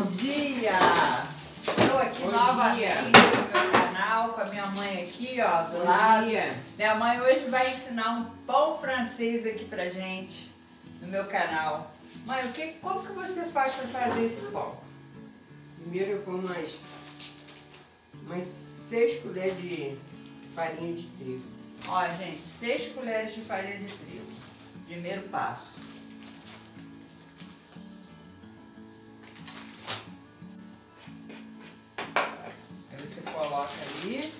Bom dia! Estou aqui Bom novamente no meu canal com a minha mãe aqui, ó, do Bom lado. dia. Minha mãe hoje vai ensinar um pão francês aqui pra gente no meu canal. Mãe, o que, como que você faz para fazer esse pão? Primeiro eu ponho umas, umas 6 colheres de farinha de trigo. Ó, gente, 6 colheres de farinha de trigo. Primeiro passo. Coloca ali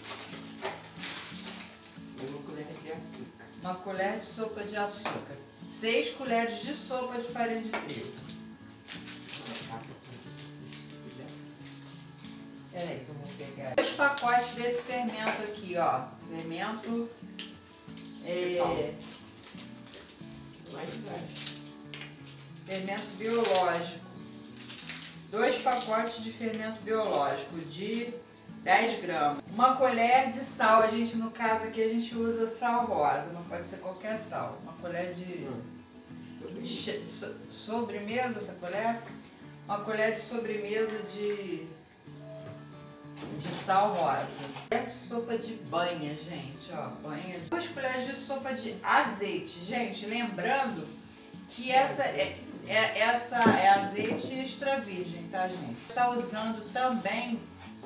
E uma colher de açúcar. uma colher de sopa de açúcar. 6 colheres de sopa de farinha de trigo. Peraí que eu vou pegar. Dois pacotes desse fermento aqui, ó. Fermento. É, fermento biológico. Dois pacotes de fermento biológico de 10 gramas. Uma colher de sal. A gente, no caso aqui, a gente usa sal rosa. Não pode ser qualquer sal. Uma colher de. Sobre Che- so- sobremesa, essa colher? Uma colher de sobremesa de, de sal rosa. Colher de sopa de banha, gente, ó, banha. Duas colheres de sopa de azeite. Gente, lembrando que essa é, é- essa é azeite extra virgem, tá, gente? Está usando também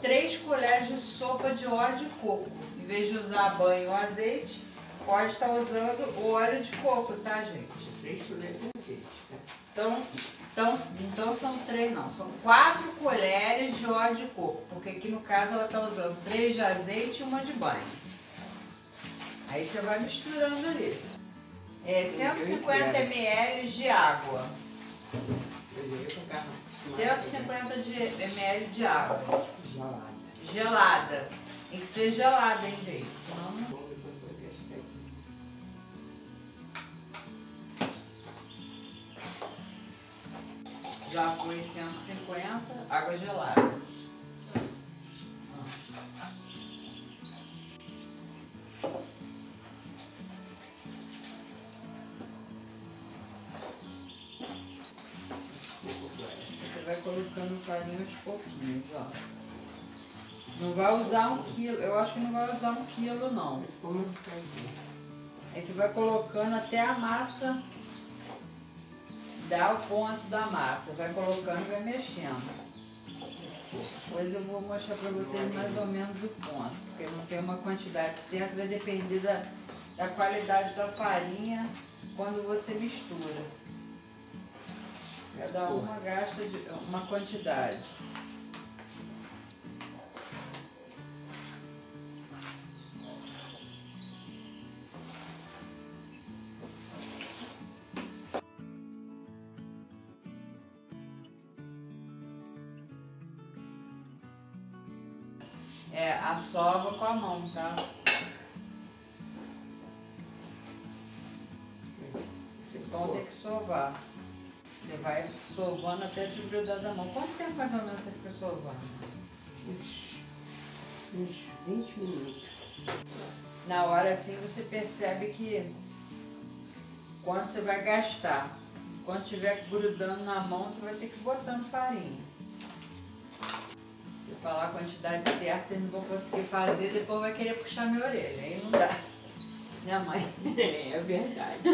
três colheres de sopa de óleo de coco. Em vez de usar banho ou azeite, pode estar usando o óleo de coco, tá, gente? 3 colheres de azeite. Tá? Então, então, então são três não, são quatro colheres de óleo de coco, porque aqui no caso ela está usando três de azeite e uma de banho. Aí você vai misturando ali. É 150 ml de água. Eu já ia colocar 150 de ml de água. Gelada. Gelada. Tem que ser gelada, hein, gente? Senão não. Já foi 150, água gelada. Você vai colocando farinha aos pouquinhos, ó. Não vai usar um quilo, eu acho que não vai usar um quilo não. Aí você vai colocando até a massa dar o ponto da massa. Vai colocando e vai mexendo. Depois eu vou mostrar pra vocês mais ou menos o ponto, porque não tem uma quantidade certa, vai depender da, da qualidade da farinha quando você mistura. Cada uma gasta de, uma quantidade. A sova com a mão, tá? Esse pão tem que sovar. Você vai sovando até desgrudar da mão. Quanto tempo mais ou menos você fica sovando? Uns, uns 20 minutos. Na hora assim você percebe que quando você vai gastar, quando estiver grudando na mão, você vai ter que ir botando farinha. Se eu falar a quantidade certa, vocês não vão conseguir fazer, depois vai querer puxar minha orelha. Aí não dá. Minha mãe. É verdade.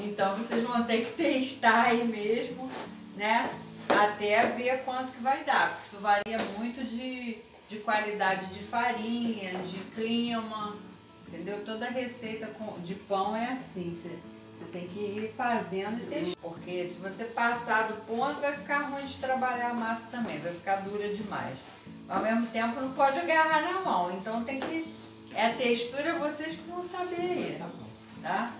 Então vocês vão ter que testar aí mesmo, né? Até ver quanto que vai dar. Porque isso varia muito de, de qualidade de farinha, de clima, entendeu? Toda receita de pão é assim. Você, você tem que ir fazendo e testando. Porque se você passar do ponto, vai ficar ruim de trabalhar a massa também, vai ficar dura demais. Ao mesmo tempo não pode agarrar na mão. Então tem que. É a textura vocês que vão saber aí, Tá tá?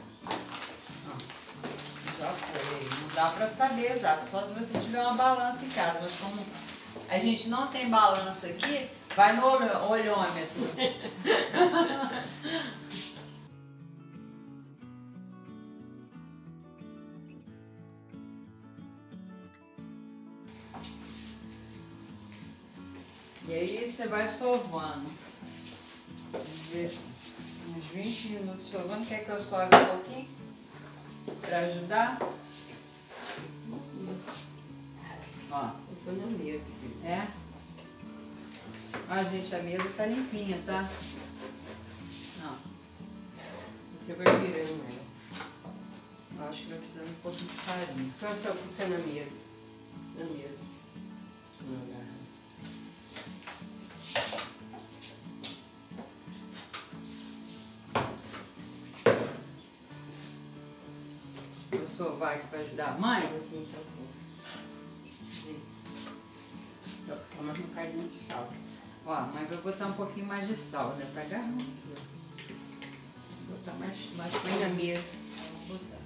Já foi. Não dá pra saber exato, só se você tiver uma balança em casa. Mas como a gente não tem balança aqui, vai no olhômetro. E aí você vai sovando. Vamos ver, Uns 20 minutos sovando. Quer que eu sove um pouquinho? Pra ajudar? Isso. Ó. Eu tô na mesa, se quiser. É? Ó, gente, a mesa tá limpinha, tá? Ó. Você vai virando ela. Eu acho que vai precisar um pouquinho de farinha. Só salpica na mesa. Na mesa. O senhor vai aqui pra ajudar a mãe? Tá bom. Então, Toma um bocadinho de sal. Ó, mãe vai botar um pouquinho mais de sal, né? Pra garrafa. Vou botar mais, mais Põe na mesa. Vou botar.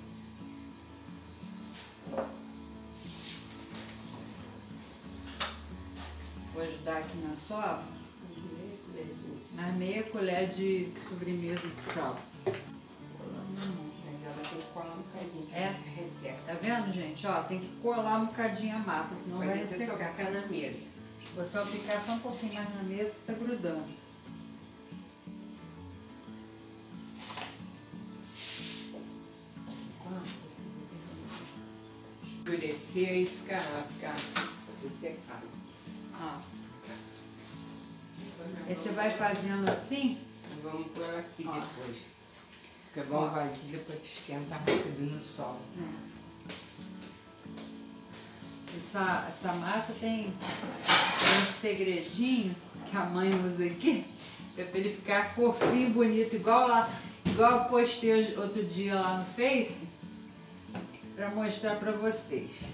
Vou ajudar aqui na sova. Na meia colher de sobremesa de sal. É? resseca. Tá vendo, gente? Ó, tem que colar um bocadinho a massa, senão vai Mas até só ressecar. ficar na mesa. Vou salpicar só um pouquinho mais na mesa que tá grudando. Escurecer e ficar, ficar ressecado. Ó. Aí você vai fazendo assim, Vamos pôr aqui Ó. depois. Bom Ó. vazia pra te esquentar rápido no sol. essa, essa massa tem, tem um segredinho que a mãe usa aqui, é pra ele ficar fofinho, bonito, igual lá, igual eu postei outro dia lá no Face, pra mostrar pra vocês.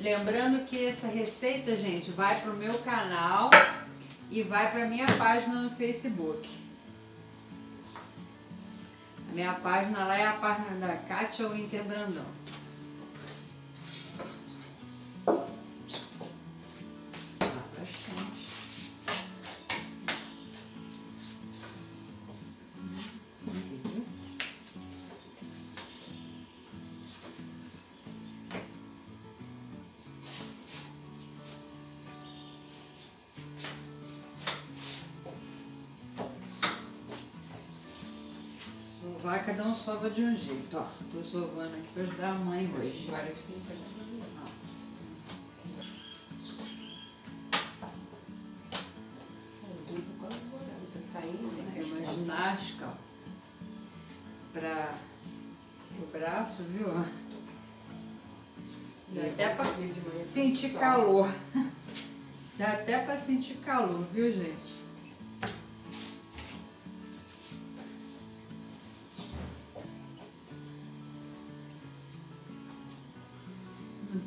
Lembrando que essa receita, gente, vai pro meu canal e vai pra minha página no Facebook. Minha página lá é a página da Kátia Winter Brandão. Sovar, cada um sova de um jeito, ó. Tô sovando aqui pra ajudar a mãe hoje. É uma ginástica, ó. Pra o braço, viu? Dá até manhã sentir calor. Dá até pra sentir calor, viu, gente?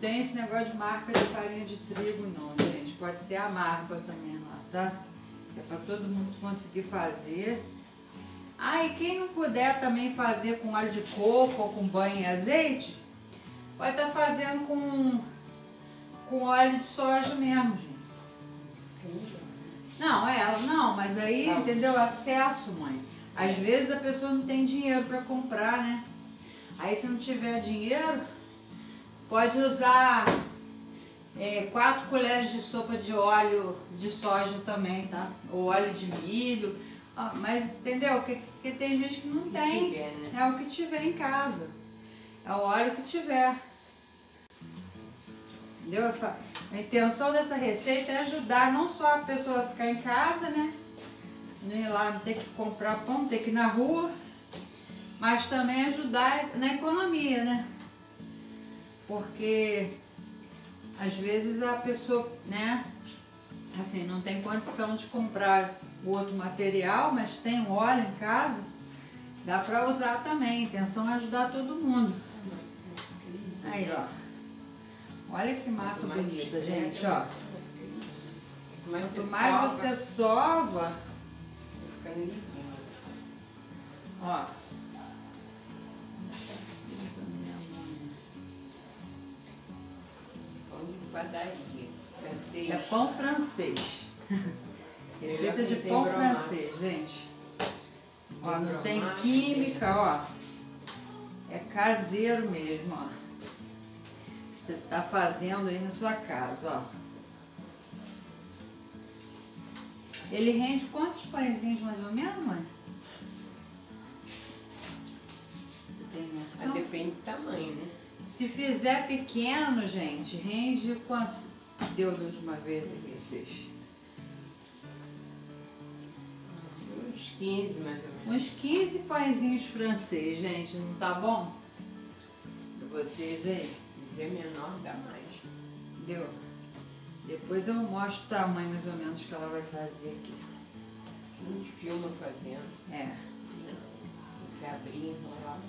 Tem esse negócio de marca de farinha de trigo, não, gente. Pode ser a marca também lá, tá? É pra todo mundo conseguir fazer. Ah, e quem não puder também fazer com óleo de coco ou com banho e azeite, pode estar fazendo com, com óleo de soja mesmo, gente. Não, é, não, mas aí, Sal. entendeu? Acesso, mãe. Às vezes a pessoa não tem dinheiro para comprar, né? Aí se não tiver dinheiro, pode usar é, quatro colheres de sopa de óleo de soja também, tá? Ou óleo de milho. Ah, mas entendeu? Porque, porque tem gente que não tem. tiver, né? É o que tiver em casa. É o óleo que tiver. Entendeu? Essa, a intenção dessa receita é ajudar não só a pessoa a ficar em casa, né? Não ir lá, não ter que comprar pão, ter que ir na rua, mas também ajudar na economia, né? Porque às vezes a pessoa, né, assim, não tem condição de comprar o outro material, mas tem um óleo em casa, dá pra usar também. A intenção é ajudar todo mundo. Fica. Aí, ó. Olha que massa bonita, esfrega, gente, ó. Quanto mais você sova, vai ficando lisinho. ó. Padaria. Francês. É pão francês. Receita de pão bromado. francês, gente. Ó, não tem química, ó. É caseiro mesmo, ó. Você tá fazendo aí na sua casa, ó. Ele rende quantos pãezinhos mais ou menos, mãe? Você tem noção? depende do tamanho, né? Se fizer pequeno, gente, rende quanto deu da última vez aqui, fez? Uns 15 mais ou menos. Uns 15 pãezinhos francês, gente, não tá bom? Pra vocês aí. Se é menor, dá mais. Deu? Depois eu mostro o tamanho mais ou menos que ela vai fazer aqui. Gente filma fazendo. É, Né? Tem que abrir, enrolar.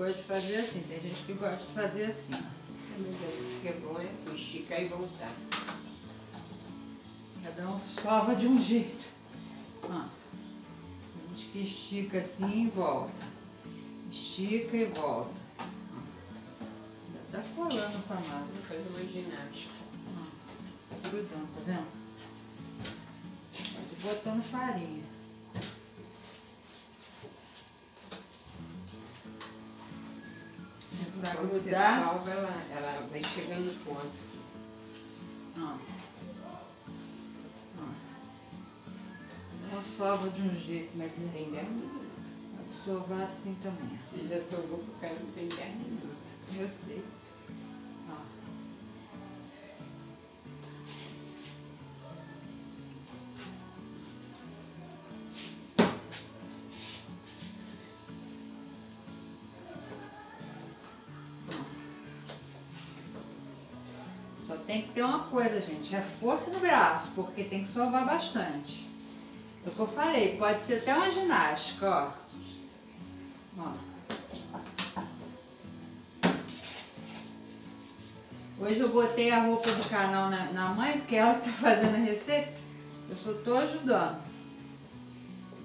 Gosto de fazer assim, tem gente que gosta de fazer assim. Mas é isso que é bom, é assim, esticar e voltar. Cada um sova de um jeito. Ó. A gente que estica assim e volta. Estica e volta. Já tá colando essa Vou massa. fazer uma ginástica. Ó. Tá grudando, tá vendo? Pode botando farinha. Você salva, ela, ela vai chegando no ponto. Ó. Ó. Não sova de um jeito, mas é Tem 10 minutos. pode sovar assim também. Você já salvou pro cara, não tem 10 minutos. Eu sei. Ter uma coisa, gente, é força no braço, porque tem que sovar bastante. É o que eu falei, pode ser até uma ginástica, ó. Ó. Hoje eu botei a roupa do canal na, na mãe, porque ela tá fazendo a receita. Eu só tô ajudando.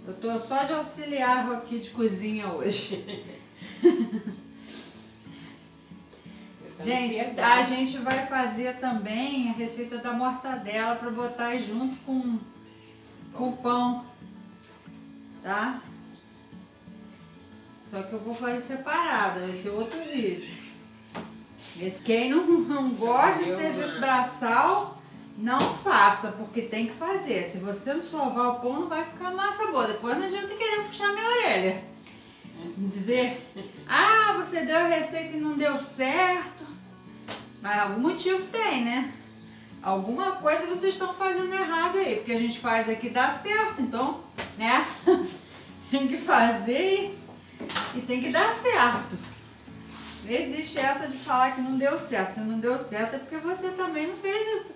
Eu tô só de auxiliar aqui de cozinha hoje. Gente, a gente vai fazer também a receita da mortadela para botar junto com, com o pão. Tá? Só que eu vou fazer separado, vai ser outro vídeo. Esse, quem não, não gosta de serviço braçal, não faça, porque tem que fazer. Se você não sovar o pão, não vai ficar massa boa. Depois não adianta querer puxar minha orelha. Dizer, ah, você deu a receita e não deu certo. Mas algum motivo tem, né? Alguma coisa vocês estão fazendo errado aí, porque a gente faz aqui dá certo, então, né? tem que fazer e, tem que dar certo. Não existe essa de falar que não deu certo. Se não deu certo é porque você também não fez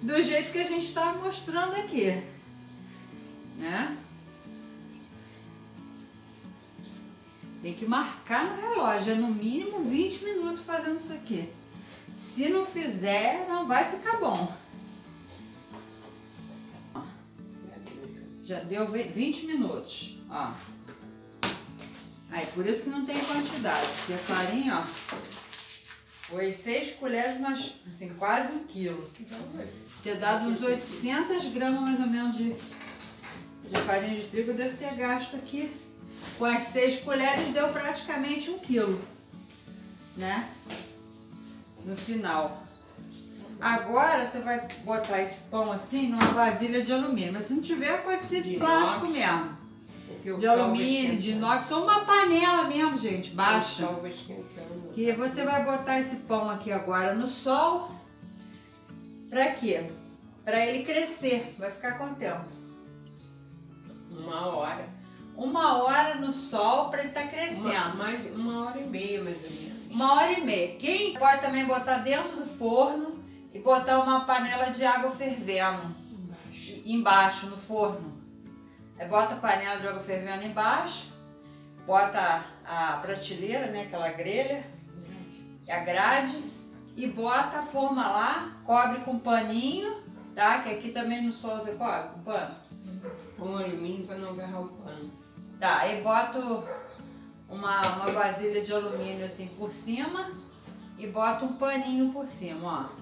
do jeito que a gente está mostrando aqui. Né? Tem que marcar no relógio, é no mínimo 20 minutos fazendo isso aqui. Se não fizer, não vai ficar bom. Já deu ve- 20 minutos, ó. Aí, por isso que não tem quantidade, porque a farinha, ó, foi 6 colheres, mas assim, quase um quilo. Ter dado uns 800 gramas mais ou menos de, de farinha de trigo, eu devo ter gasto aqui. Com as 6 colheres deu praticamente um quilo, né? No final. Agora você vai botar esse pão assim numa vasilha de alumínio, mas se não tiver pode ser de, De plástico inox. mesmo. De alumínio, de inox, ou uma panela mesmo, gente, baixa. Que você vai botar esse pão aqui agora no sol. Pra quê? Pra ele crescer. Vai ficar quanto tempo? Uma hora. Uma hora no sol pra ele estar Uma, crescendo. mais, uma hora e meia, mais ou menos. Uma hora e meia. Quem pode também botar dentro do forno e botar uma panela de água fervendo Embaixo. embaixo no forno. Aí bota a panela de água fervendo embaixo, bota a prateleira, né, aquela grelha, a grade e bota a forma lá, cobre com paninho, tá? Que aqui também no sol você cobre com pano. Com alumínio para não agarrar o pano. Tá, aí boto uma, uma vasilha de alumínio assim por cima e bota um paninho por cima, ó.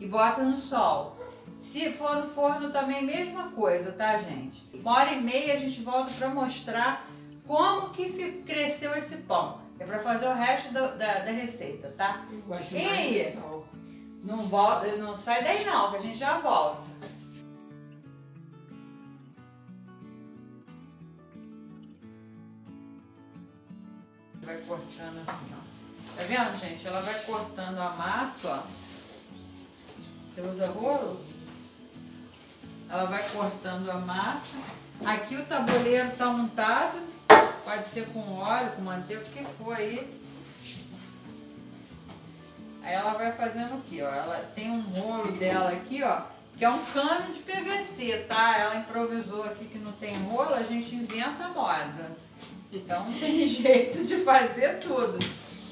E bota no sol. Se for no forno também, mesma coisa, tá, gente? Uma hora e meia a gente volta pra mostrar como que cresceu esse pão. É pra fazer o resto do- da, da receita, tá? Eu gosto E aí? Não, volta, não sai daí não, que a gente já volta. Vai cortando assim, ó. Tá vendo, gente? Ela vai cortando a massa, ó. Você usa rolo? Ela vai cortando a massa. Aqui o tabuleiro tá untado. Pode ser com óleo, com manteiga, o que for aí. Aí ela vai fazendo o que, ó? Ela tem um rolo dela aqui, ó, que é um cano de PVC, tá? Ela improvisou aqui que não tem rolo, a gente inventa a moda. Então tem jeito de fazer tudo.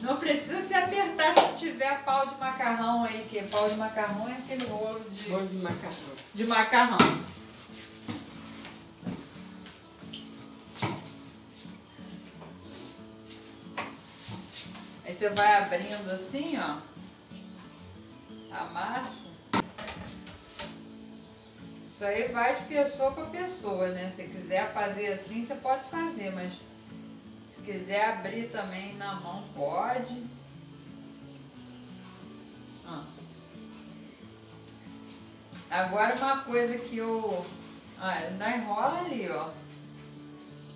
Não precisa se apertar se tiver pau de macarrão aí, que pau de macarrão é aquele rolo de, Rolo de macarrão. de macarrão. Aí você vai abrindo assim, ó, a massa. Isso aí vai de pessoa para pessoa, né? Se quiser fazer assim, você pode fazer, mas quiser abrir também na mão, pode. Agora uma coisa que eu. Ah, ainda enrola ali, ó.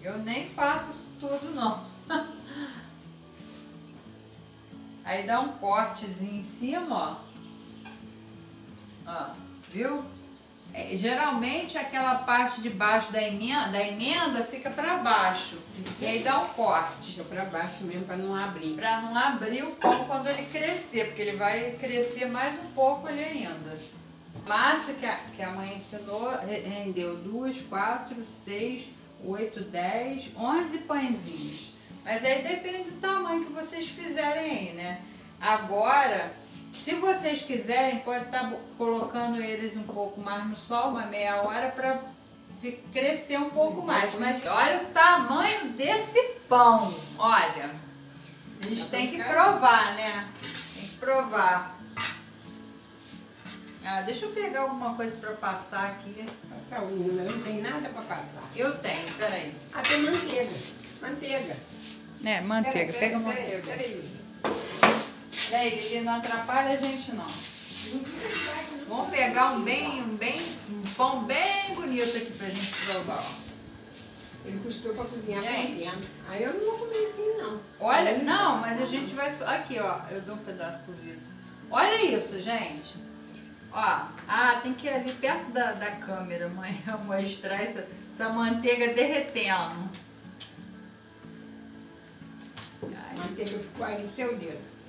Eu nem faço isso tudo não. Aí dá um cortezinho em cima, ó. Ó, viu? É, geralmente aquela parte de baixo da emenda, da emenda fica para baixo. Isso E aí dá um corte. Deixa pra baixo mesmo pra não abrir. Pra não abrir o pão quando ele crescer, porque ele vai crescer mais um pouco ali ainda. Massa que a, que a mãe ensinou re- rendeu duas, quatro, seis, oito, dez, onze pãezinhos. Mas aí depende do tamanho que vocês fizerem aí, né? Agora, se vocês quiserem, pode estar colocando eles um pouco mais no sol, uma meia hora, para crescer um pouco mais. Mas olha o tamanho desse pão, olha. A gente Tá tem que provar, né? Tem que provar. Ah, deixa eu pegar alguma coisa para passar aqui. Passar o número, não tem nada pra passar. Eu tenho, peraí. Ah, tem manteiga. Manteiga. É, manteiga, Pera, pega pera, manteiga. pera Peraí, ele não atrapalha a gente não. Vamos pegar um bem, um bem, um pão bem bonito aqui pra gente provar, ó. Ele custou pra cozinhar Gente. dentro. Aí eu não vou comer assim, não. Olha, não, mas a gente vai. Aqui, ó, eu dou um pedaço pro Vitor. Olha isso, gente. Ó, ah, tem que ir ali perto da, da câmera, mãe, mostrar essa, essa manteiga derretendo. A manteiga ficou aí no seu dedo.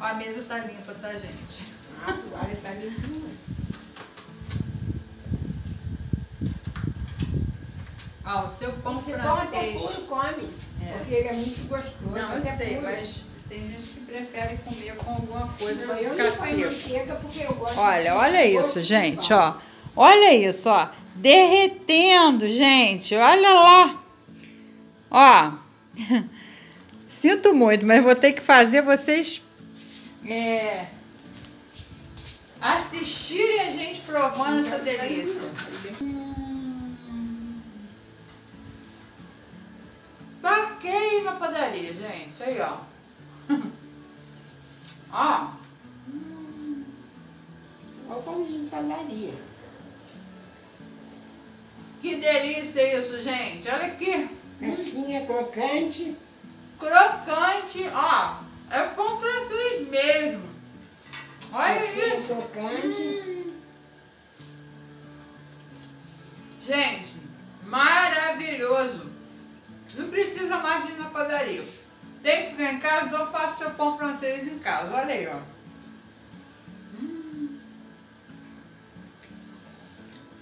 Ó, a mesa tá limpa, tá, gente? A toalha tá limpinha. Ó, o seu pão Esse pão até francês. puro come. É. Porque ele é muito gostoso. Não, eu sei, puro. mas tem gente que prefere comer com alguma coisa Não, pra eu ficar seco. manteiga porque eu gosto de Olha, olha isso, gente, ó. Olha isso, ó. Derretendo, gente. Olha lá. Ó. Sinto muito, mas vou ter que fazer vocês é, assistirem a gente provando essa delícia. Pra que ir na padaria, gente? Aí, ó. ó. Olha o pãozinho de padaria. Que delícia isso, gente. Olha aqui. Casquinha crocante. Crocante, ó. É pão francês mesmo. Olha Casquinha isso. crocante. Gente, maravilhoso. Não precisa mais ir na padaria. Tem que ficar em casa, então faça seu pão francês em casa. Olha aí, ó. Hum.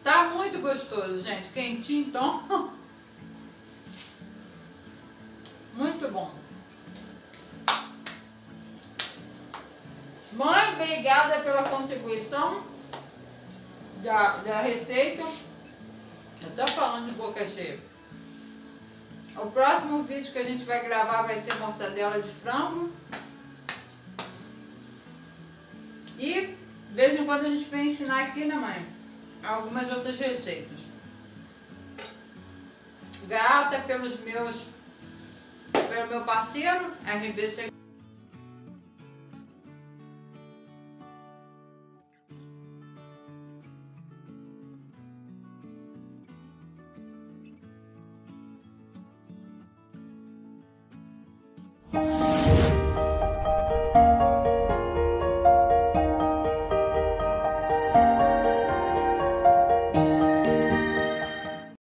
Tá muito gostoso, gente. Quentinho, então. obrigada pela contribuição da, da receita. Eu tô falando de boca cheia. O próximo vídeo que a gente vai gravar vai ser mortadela de frango. E de vez em quando a gente vem ensinar aqui, né mãe? Algumas outras receitas. Grata pelos meus, pelo meu parceiro, RBC